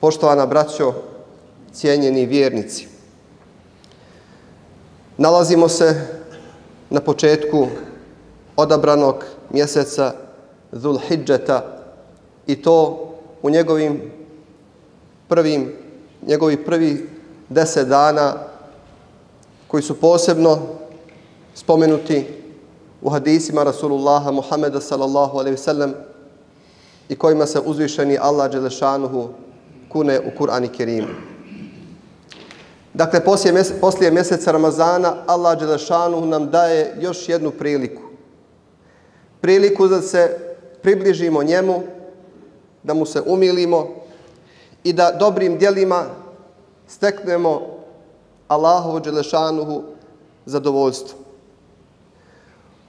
Poštovana braćo, cijenjeni vjernici, nalazimo se na početku odabranog mjeseca Dhul Hidžeta i to u njegovim prvim, njegovi prvi deset dana koji su posebno spomenuti u hadisima Rasulullaha Muhammeda sallallahu alaihi sallam i kojima se uzvišeni Allah Đelešanuhu kune u Kur'an i Kerimu. Dakle, poslije, mjese, poslije mjeseca Ramazana Allah Đelešanu nam daje još jednu priliku. Priliku da se približimo njemu, da mu se umilimo i da dobrim dijelima steknemo Allahovu Đelešanuhu zadovoljstvo.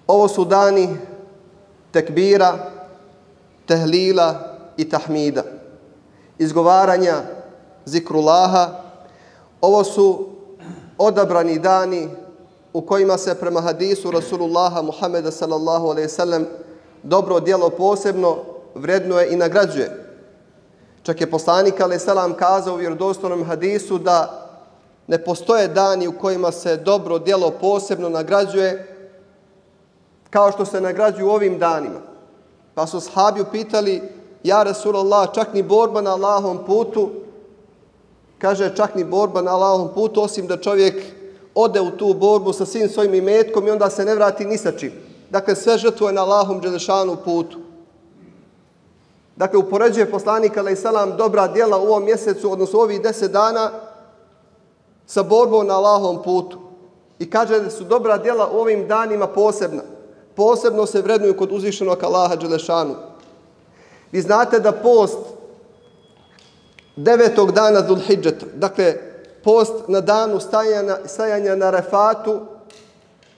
Ovo su dani tekbira, tehlila i tahmida, izgovaranja zikrulaha. Ovo su odabrani dani u kojima se prema hadisu Rasulullaha Muhammeda sallallahu alaihi sallam dobro djelo posebno vrednuje i nagrađuje. Čak je poslanik alaihi sallam kazao u vjerodostojnom hadisu da ne postoje dani u kojima se dobro djelo posebno nagrađuje kao što se nagrađuju ovim danima. Pa su sahabi pitali, ja Rasulullah, čak ni borba na Allahom putu, kaže čak ni borba na Allahom putu, osim da čovjek ode u tu borbu sa svim svojim imetkom i onda se ne vrati ni sa čim. Dakle, sve žrtvuje na Allahom Đelešanu putu. Dakle, upoređuje poslanik, ali salam, dobra djela u ovom mjesecu, odnosno u ovih deset dana, sa borbom na Allahom putu. I kaže da su dobra djela u ovim danima posebna posebno se vrednuju kod uzvišenog Allaha Đelešanu. Vi znate da post devetog dana Dulhidžeta, dakle post na danu stajanja, stajanja na refatu,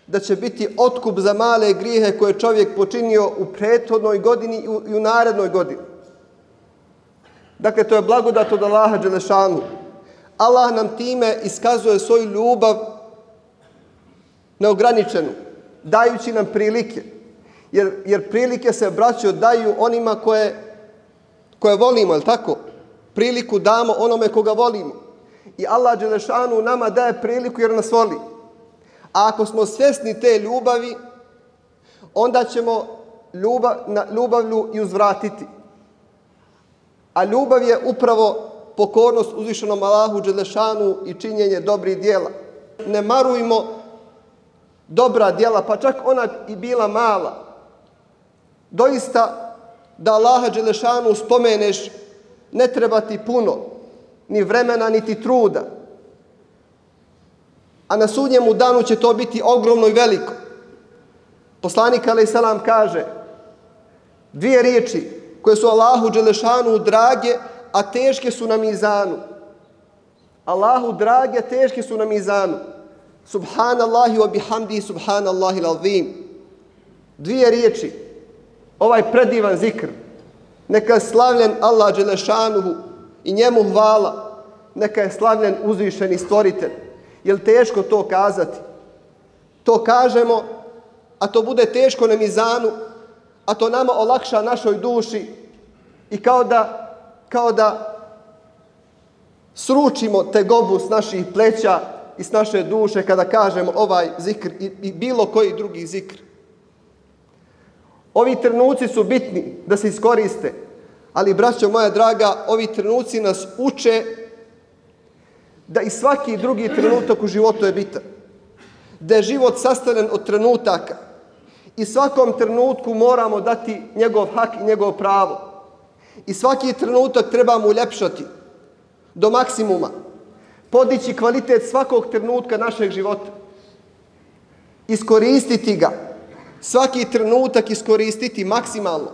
da će biti otkup za male grijehe koje čovjek počinio u prethodnoj godini i u, i u narednoj godini. Dakle, to je blagodat od Allaha Đelešanu. Allah nam time iskazuje svoju ljubav neograničenu dajući nam prilike. Jer, jer prilike se, braćo, daju onima koje, koje volimo, je tako? Priliku damo onome koga volimo. I Allah Đelešanu nama daje priliku jer nas voli. A ako smo svjesni te ljubavi, onda ćemo ljubav, na ljubavlju i uzvratiti. A ljubav je upravo pokornost uzvišenom Allahu Đelešanu i činjenje dobrih dijela. Ne marujmo dobra djela, pa čak ona i bila mala. Doista, da Allaha Đelešanu spomeneš, ne treba ti puno, ni vremena, niti truda. A na sudnjemu danu će to biti ogromno i veliko. Poslanik Ali Salam kaže, dvije riječi koje su Allahu Đelešanu drage, a teške su na mizanu. Allahu drage, teške su na mizanu. Subhanallahi wa bihamdi subhanallahi l'azim. Dvije riječi. Ovaj predivan zikr. Neka je slavljen Allah Đelešanuhu i njemu hvala. Neka je slavljen uzvišeni stvoritelj. Je teško to kazati? To kažemo, a to bude teško na mizanu, a to nama olakša našoj duši i kao da, kao da sručimo te gobu s naših pleća i s naše duše kada kažemo ovaj zikr i, i bilo koji drugi zikr. Ovi trenuci su bitni da se iskoriste, ali, braćo moja draga, ovi trenuci nas uče da i svaki drugi trenutak u životu je bitan. Da je život sastavljen od trenutaka i svakom trenutku moramo dati njegov hak i njegov pravo. I svaki trenutak trebamo uljepšati do maksimuma podići kvalitet svakog trenutka našeg života. Iskoristiti ga. Svaki trenutak iskoristiti maksimalno.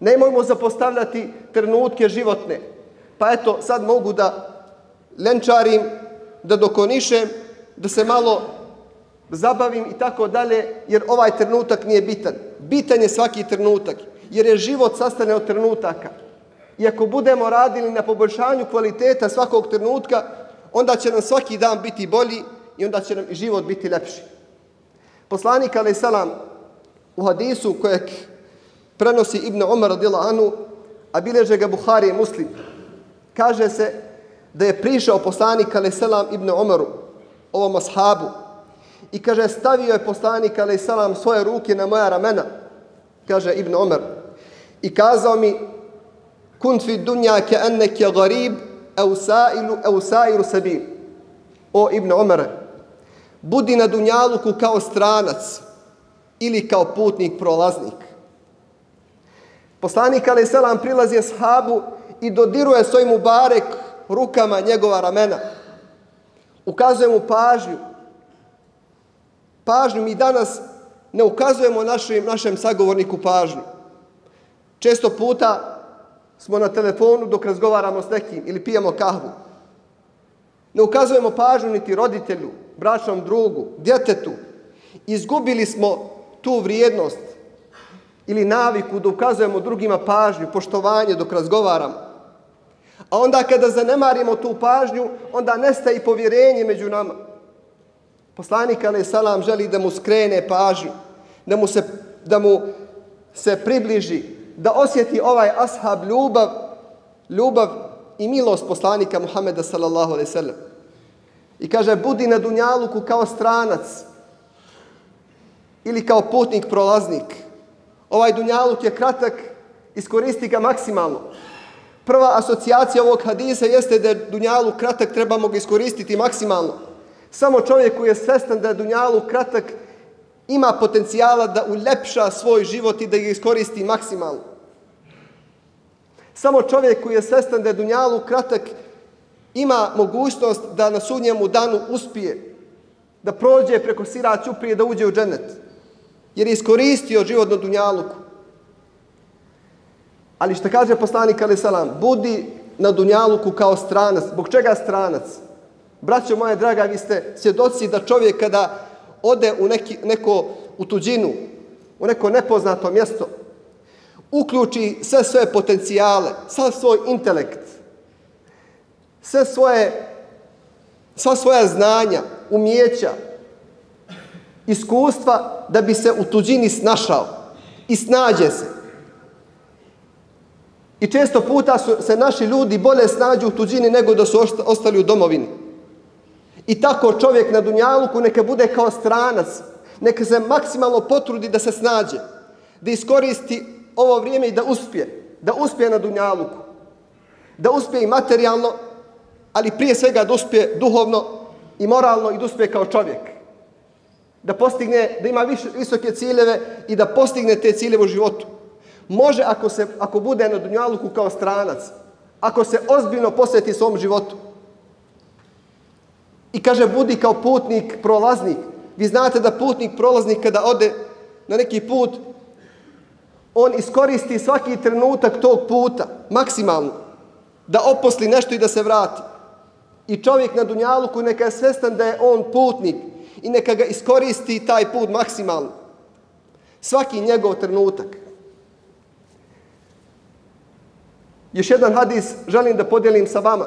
Nemojmo zapostavljati trenutke životne. Pa eto, sad mogu da lenčarim, da dokonišem, da se malo zabavim i tako dalje, jer ovaj trenutak nije bitan. Bitan je svaki trenutak, jer je život sastavljen od trenutaka. I ako budemo radili na poboljšanju kvaliteta svakog trenutka, onda će nam svaki dan biti bolji i onda će nam i život biti lepši. Poslanik ali salam u hadisu kojeg prenosi Ibn Umar radila anu, a bileže ga Buhari i Muslim, Kaže se da je prišao poslanik alaih ibn Omaru, ovom ashabu, i kaže stavio je poslanik alaih svoje ruke na moja ramena, kaže ibn Omar, i kazao mi kun fi dunja ke enneke garib eusailu eusairu sabil. O ibn Omare, budi na dunjaluku kao stranac ili kao putnik prolaznik. Poslanik alaih selam prilazi ashabu i dodiruje svoj mubarek rukama njegova ramena. Ukazuje mu pažnju. Pažnju mi danas ne ukazujemo našim, našem sagovorniku pažnju. Često puta smo na telefonu dok razgovaramo s nekim ili pijemo kahvu. Ne ukazujemo pažnju niti roditelju, bračnom drugu, djetetu. Izgubili smo tu vrijednost ili naviku da ukazujemo drugima pažnju, poštovanje dok razgovaramo. A onda kada zanemarimo tu pažnju, onda nestaje i povjerenje među nama. Poslanik Ali salam želi da mu skrene pažnju, da mu se, da mu se približi, da osjeti ovaj ashab ljubav, ljubav i milost poslanika Muhameda sallallahu alaihi sallam. I kaže, budi na dunjaluku kao stranac ili kao putnik, prolaznik. Ovaj dunjaluk je kratak, iskoristi ga maksimalno. Prva asocijacija ovog hadisa jeste da je Dunjalu kratak, trebamo ga iskoristiti maksimalno. Samo čovjek koji je svestan da je Dunjalu kratak, ima potencijala da uljepša svoj život i da ga iskoristi maksimalno. Samo čovjek koji je svestan da je Dunjalu kratak, ima mogućnost da na sudnjemu danu uspije, da prođe preko sira prije da uđe u dženet. Jer je iskoristio život na Dunjaluku. Ali što kaže poslanik Ali Salam, budi na Dunjaluku kao stranac. Zbog čega stranac? Braćo moje draga, vi ste svjedoci da čovjek kada ode u neki, neko u tuđinu, u neko nepoznato mjesto, uključi sve svoje potencijale, sav svoj intelekt, sve svoje, sva svoja znanja, umjeća, iskustva da bi se u tuđini snašao i snađe se. I često puta su se naši ljudi bolje snađu u tuđini nego da su ostali u domovini. I tako čovjek na Dunjaluku neka bude kao stranac, neka se maksimalno potrudi da se snađe, da iskoristi ovo vrijeme i da uspije, da uspije na Dunjaluku, da uspije i materijalno, ali prije svega da uspije duhovno i moralno i da uspije kao čovjek. Da postigne, da ima više, visoke ciljeve i da postigne te ciljeve u životu može ako, se, ako bude na Dunjaluku kao stranac, ako se ozbiljno posveti svom životu. I kaže, budi kao putnik, prolaznik. Vi znate da putnik, prolaznik, kada ode na neki put, on iskoristi svaki trenutak tog puta, maksimalno, da oposli nešto i da se vrati. I čovjek na Dunjaluku neka je svestan da je on putnik i neka ga iskoristi taj put maksimalno. Svaki njegov trenutak. Još jedan hadis želim da podijelim sa vama.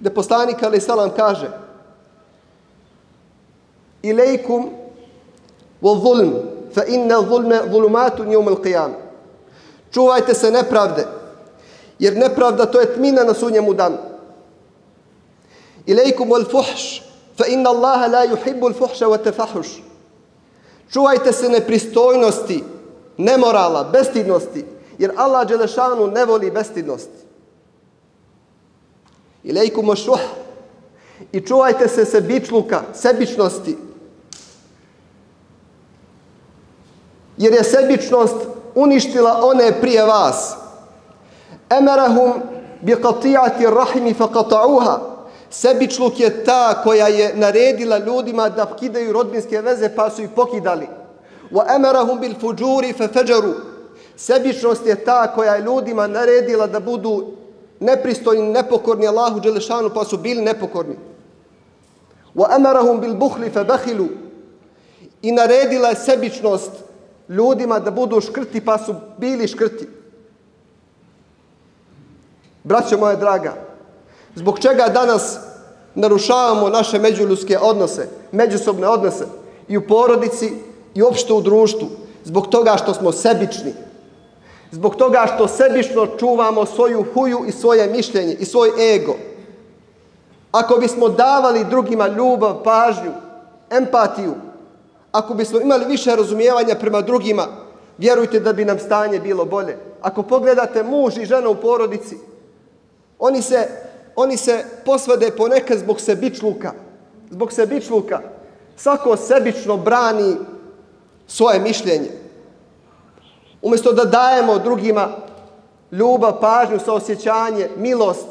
Da poslanik Ali Salam kaže Ilejkum vol zulm fa inna zulme zulumatu njum il qiyam. Čuvajte se nepravde jer nepravda to je tmina na sunjemu danu. Ilejkum wal fuhš fa inna Allaha la yuhibbu al fuhša wa tefahuš. Čuvajte se nepristojnosti, nemorala, bestidnosti, jer Allah Đelešanu ne voli bestidnost. Ilejkum mošuh i čuvajte se sebičluka, sebičnosti. Jer je sebičnost uništila one prije vas. Emerahum bi qatijati rahimi fa qata'uha. Sebičluk je ta koja je naredila ljudima da kidaju rodbinske veze pa su ih pokidali. Wa amarahum bil fujuri fa fajaru. Sebičnost je ta koja je ljudima naredila da budu nepristojni, nepokorni Allahu dželešanu pa su bili nepokorni. Wa amarahum bil bukhli fa bakhilu. I naredila je sebičnost ljudima da budu škrti, pa su bili škrti. Braćo moje draga, zbog čega danas narušavamo naše međuljuske odnose, međusobne odnose i u porodici i uopšte u društvu, zbog toga što smo sebični, Zbog toga što sebično čuvamo svoju huju i svoje mišljenje i svoj ego. Ako bismo davali drugima ljubav, pažnju, empatiju, ako bismo imali više razumijevanja prema drugima, vjerujte da bi nam stanje bilo bolje. Ako pogledate muž i žena u porodici, oni se, oni se posvade ponekad zbog sebičluka. Zbog sebičluka. Svako sebično brani svoje mišljenje. Umjesto da dajemo drugima ljubav, pažnju, saosjećanje, milost,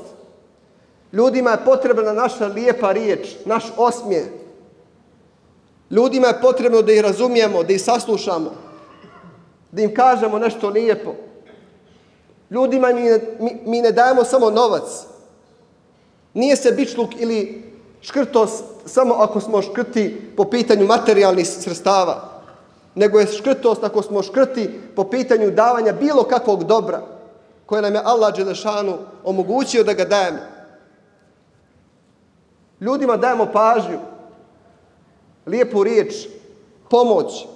ljudima je potrebna naša lijepa riječ, naš osmije. Ljudima je potrebno da ih razumijemo, da ih saslušamo, da im kažemo nešto lijepo. Ljudima mi ne, mi, mi ne dajemo samo novac. Nije se bičluk ili škrtos samo ako smo škrti po pitanju materijalnih sredstava, nego je škrtost ako smo škrti po pitanju davanja bilo kakvog dobra koje nam je Allah Đelešanu omogućio da ga dajemo. Ljudima dajemo pažnju, lijepu riječ, pomoć.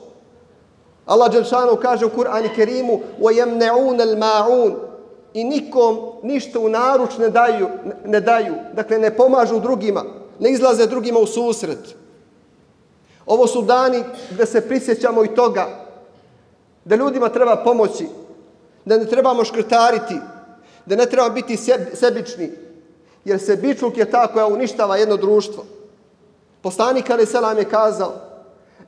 Allah Đelešanu kaže u Kur'ani Kerimu وَيَمْنَعُونَ الْمَعُونَ i nikom ništa u naruč ne daju, ne daju, dakle ne pomažu drugima, ne izlaze drugima u susret. Ovo su dani gde se prisjećamo i toga da ljudima treba pomoći, da ne trebamo škrtariti, da ne trebamo biti sebični, jer sebičluk je ta koja uništava jedno društvo. Poslanik Ali Selam je kazao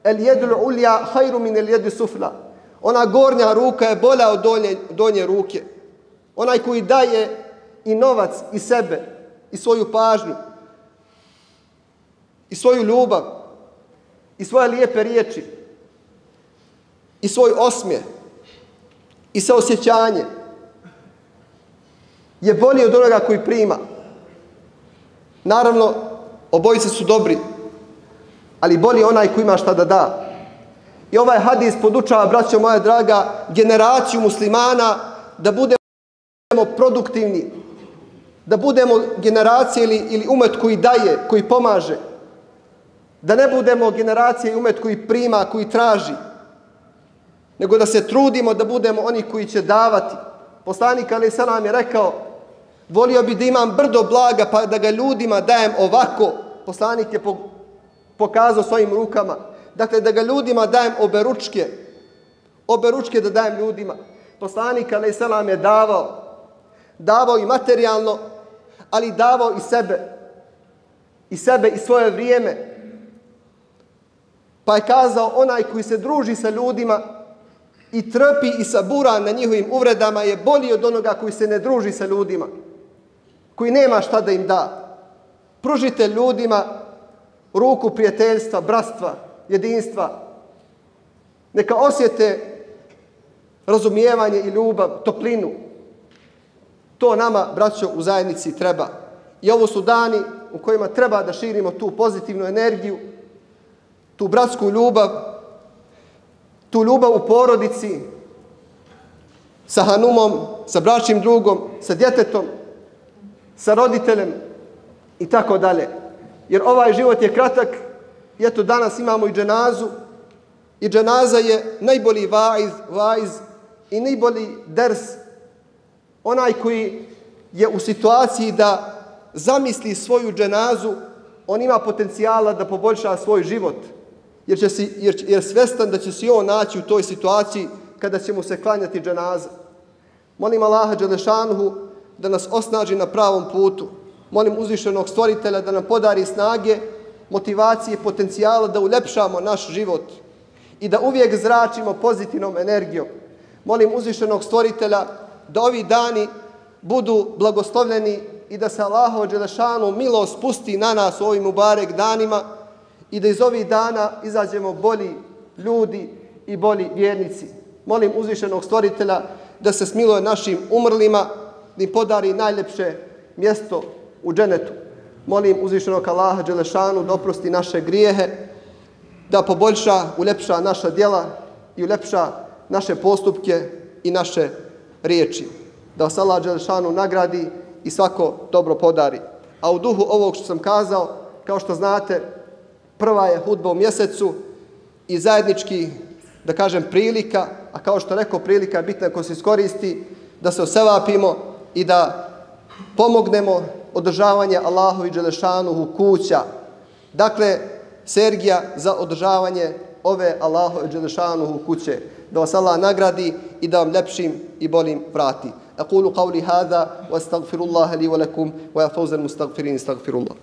El jedul ulja hajru min el jedu sufla. Ona gornja ruka je bolja od donje, donje ruke. Onaj koji daje i novac i sebe i svoju pažnju i svoju ljubav i svoje lijepe riječi i svoj osmije i saosjećanje je bolji od onoga koji prima. Naravno, obojice su dobri, ali bolji onaj koji ima šta da da. I ovaj hadis podučava, braćo moja draga, generaciju muslimana da budemo produktivni, da budemo generacije ili, ili umet koji daje, koji pomaže, da ne budemo generacije i umet koji prima, koji traži, nego da se trudimo da budemo oni koji će davati. Poslanik Ali Salam je rekao, volio bi da imam brdo blaga pa da ga ljudima dajem ovako. Poslanik je pokazao svojim rukama. Dakle, da ga ljudima dajem obe ručke. Obe ručke da dajem ljudima. Poslanik Ali Salam je davao. Davao i materijalno, ali davao i sebe. I sebe i svoje vrijeme. Pa je kazao, onaj koji se druži sa ljudima i trpi i sabura na njihovim uvredama je bolji od onoga koji se ne druži sa ljudima. Koji nema šta da im da. Pružite ljudima ruku prijateljstva, bratstva, jedinstva. Neka osjete razumijevanje i ljubav, toplinu. To nama, braćo, u zajednici treba. I ovo su dani u kojima treba da širimo tu pozitivnu energiju, tu bratsku ljubav, tu ljubav u porodici, sa Hanumom, sa braćim drugom, sa djetetom, sa roditeljem i tako dalje. Jer ovaj život je kratak i eto danas imamo i dženazu i dženaza je najbolji vaiz, vaiz i najbolji ders onaj koji je u situaciji da zamisli svoju dženazu, on ima potencijala da poboljša svoj život jer, će si, jer, jer svestan da će se on naći u toj situaciji kada će mu se klanjati dženaza. Molim Allaha Đelešanuhu da nas osnaži na pravom putu. Molim uzvišenog stvoritelja da nam podari snage, motivacije, potencijala da ulepšamo naš život i da uvijek zračimo pozitivnom energijom. Molim uzvišenog stvoritelja da ovi dani budu blagoslovljeni i da se Allaho Đelešanu milo spusti na nas u ovim Mubarek danima, i da iz ovih dana izađemo bolji ljudi i bolji vjernici. Molim uzvišenog stvoritelja da se smiluje našim umrlima, da im podari najljepše mjesto u dženetu. Molim uzvišenog Allaha Đelešanu da oprosti naše grijehe, da poboljša, ulepša naša djela i ulepša naše postupke i naše riječi. Da vas Allah Đelešanu nagradi i svako dobro podari. A u duhu ovog što sam kazao, kao što znate, prva je hudba u mjesecu i zajednički, da kažem, prilika, A kao što rekao, prilika je bitna ko se iskoristi da se osevapimo i da pomognemo održavanje Allahovi i Đelešanuhu kuća. Dakle, Sergija za održavanje ove Allahu i Đelešanuhu kuće. Da vas Allah nagradi i da vam lepšim i bolim vrati. أقول قولي هذا واستغفر الله لي ولكم ويا فوز المستغفرين استغفر الله